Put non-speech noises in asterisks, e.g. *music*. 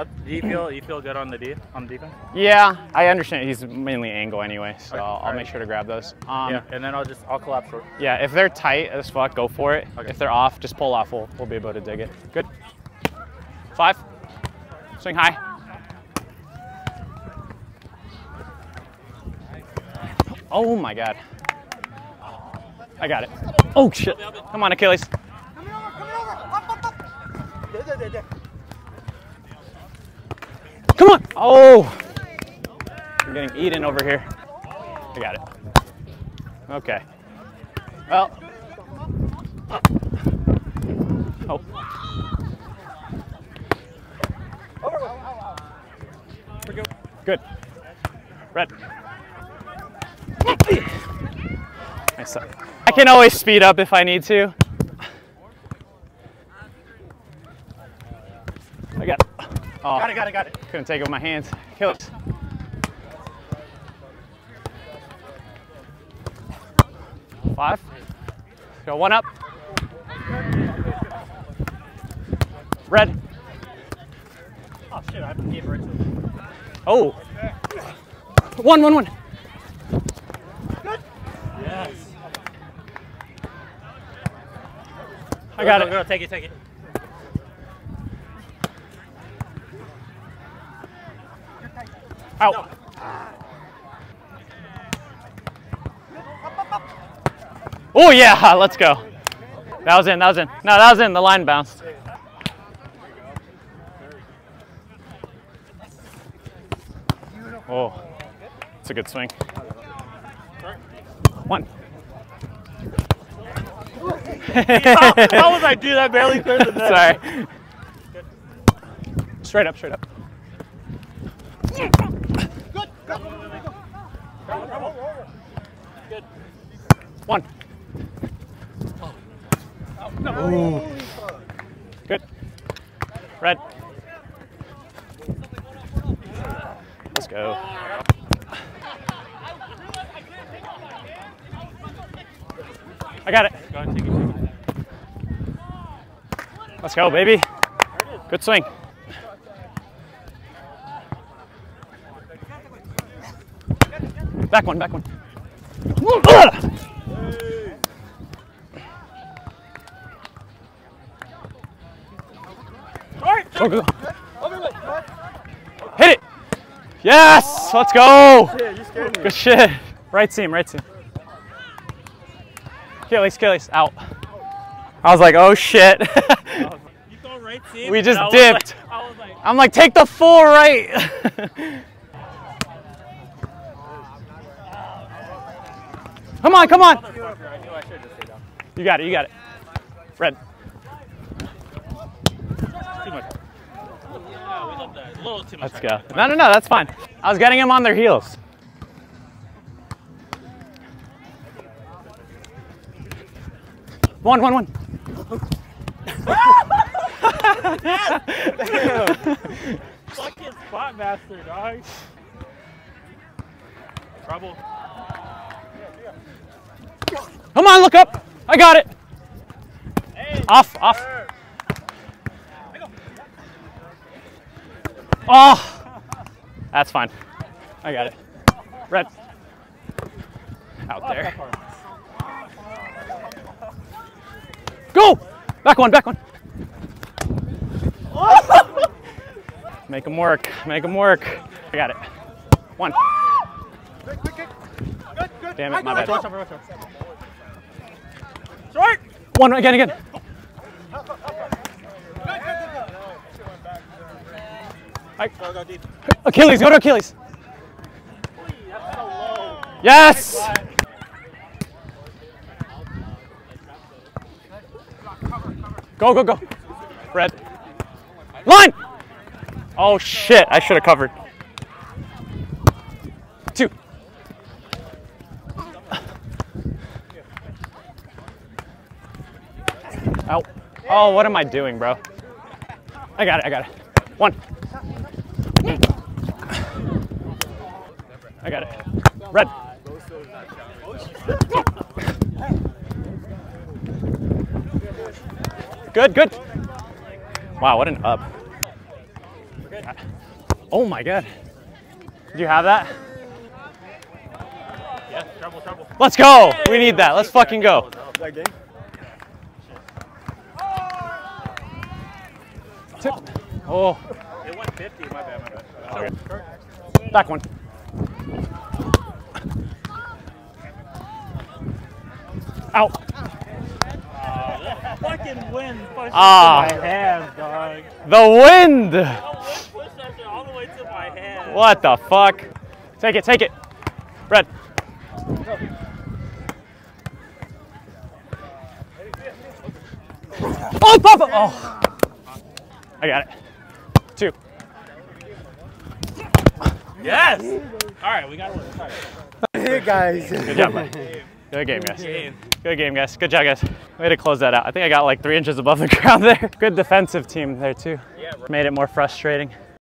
Uh, do you feel you feel good on the D on the defense? Yeah, I understand. He's mainly angle anyway, so Okay, I'll, I'll alright. make sure to grab those. Um, yeah, and then I'll just I'll collapse. For, Yeah, if they're tight as fuck, go for it. Okay. If they're off, just pull off. We'll, we'll be able to dig it. Good. Five. Swing high. Oh my god. I got it. Oh shit. Come on, Achilles. Come on. Oh. I'm getting eaten over here. I got it. Okay. Well. Oh. Good. Red. Nice. I can always speed up if I need to. I got it. Oh, got it, got it, got it. couldn't take it with my hands. Kill it. Five. Go one up. Red. Oh shit! I gave right to. Oh. One, one, one. Yes. I got Go, it. Go, take it, take it. Out. Oh yeah, *laughs* let's go. That was in, that was in. No, that was in, the line bounced. Oh, it's a good swing. One. How was I do that? Barely cleared the *laughs* net. Sorry. Straight up, straight up. One. Ooh. Good. Red. Let's go. I got it. Let's go, baby. Good swing. Back one, back one. Ugh! Go, go, go. Hit it. Yes, let's go. Good shit. Right seam, right seam. Achilles, Achilles, out. I was like, oh shit. *laughs* You right seam. We just and I was dipped. Like, I was like, I'm like, take the full right. *laughs* come on, come on. motherfucker, I knew I should just stay down. You got it, you got it. Red. Too much. Yeah, we love that. A little too much. Let's go. No, no, no, that's fine. I was getting him on their heels. One, one, one. Fucking spot master, dog. Trouble. Come on, look up. I got it. Off, off. Oh, that's fine. I got it. Red. Out there. Go! Back one, back one. *laughs* Make them work, make them work. I got it. One. Damn it, my bad. Watch out, watch out. Short! One, again, again. I- Go, go deep. Achilles, go to Achilles. Yes! Go, go, go. Red. Line! Oh shit, I should have covered. Two. Out. Oh, what am I doing, bro? I got it, I got it. One. I got it. Red. Good, good. Wow, what an up. Oh my god. Did you have that? Yeah, trouble, trouble. Let's go. We need that. Let's fucking go. That game? Tip. Oh, It went 50. My bad, my bad. okay. Back one. Out. Fucking wind pushed Ah. my hand, dog. The wind. The wind pushed all the way to my hand. What the fuck? Take it, take it. Red. Oh, Papa! Oh. I got it. Two. Yes. All right, we got one. win. Hey guys. Good job, buddy. Good game, guys. Good game, guys. Good job, guys. Way to close that out. I think I got like three inches above the *laughs* ground there. Good defensive team there, too. Made it more frustrating.